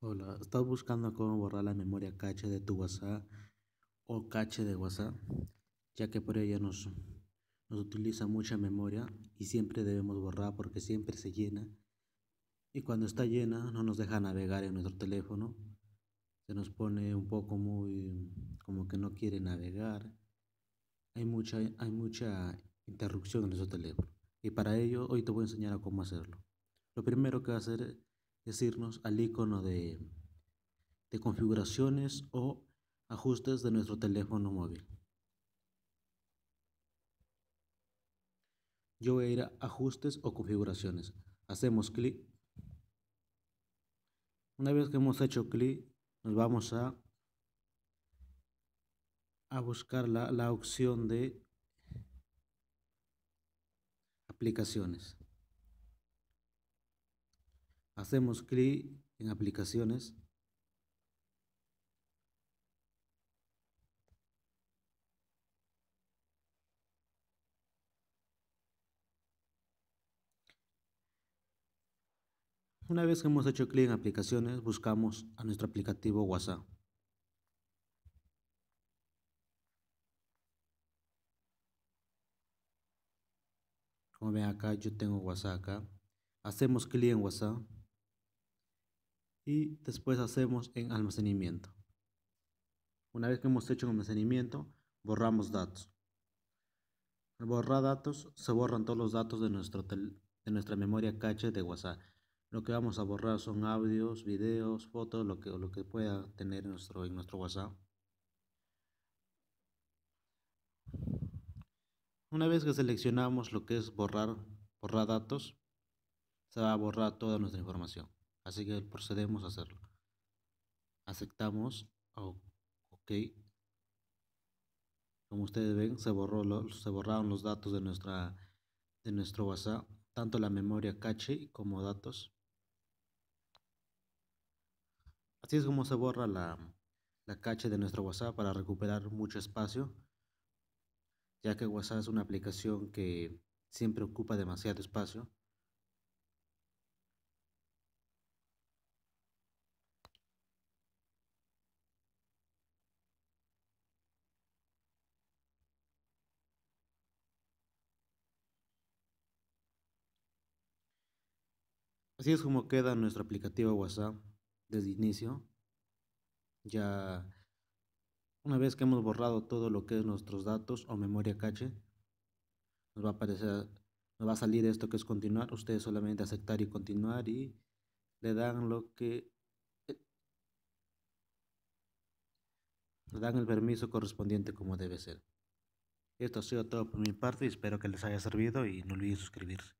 Hola, ¿estás buscando cómo borrar la memoria cache de tu WhatsApp o cache de WhatsApp? Ya que por ella nos, nos utiliza mucha memoria y siempre debemos borrar porque siempre se llena. Y cuando está llena no nos deja navegar en nuestro teléfono. Se nos pone un poco muy como que no quiere navegar. Hay mucha, hay mucha interrupción en nuestro teléfono. Y para ello hoy te voy a enseñar a cómo hacerlo. Lo primero que va a hacer es irnos al icono de, de configuraciones o ajustes de nuestro teléfono móvil. Yo voy a ir a ajustes o configuraciones. Hacemos clic. Una vez que hemos hecho clic, nos vamos a, a buscar la, la opción de aplicaciones. Hacemos clic en aplicaciones. Una vez que hemos hecho clic en aplicaciones, buscamos a nuestro aplicativo WhatsApp. Como ven acá, yo tengo WhatsApp acá. Hacemos clic en WhatsApp y después hacemos en almacenamiento. Una vez que hemos hecho almacenamiento, borramos datos. Al borrar datos, se borran todos los datos de, nuestro de nuestra memoria cache de WhatsApp. Lo que vamos a borrar son audios, videos, fotos, lo que, lo que pueda tener en nuestro, en nuestro WhatsApp. Una vez que seleccionamos lo que es borrar, borrar datos, se va a borrar toda nuestra información. Así que procedemos a hacerlo. Aceptamos. ok. Como ustedes ven, se, borró se borraron los datos de, nuestra, de nuestro WhatsApp, tanto la memoria cache como datos. Así es como se borra la, la cache de nuestro WhatsApp para recuperar mucho espacio, ya que WhatsApp es una aplicación que siempre ocupa demasiado espacio. Así es como queda nuestro aplicativo WhatsApp desde inicio. Ya una vez que hemos borrado todo lo que es nuestros datos o memoria cache, nos va a aparecer, nos va a salir esto que es continuar. Ustedes solamente aceptar y continuar y le dan lo que le dan el permiso correspondiente como debe ser. Esto ha sido todo por mi parte y espero que les haya servido y no olviden suscribirse.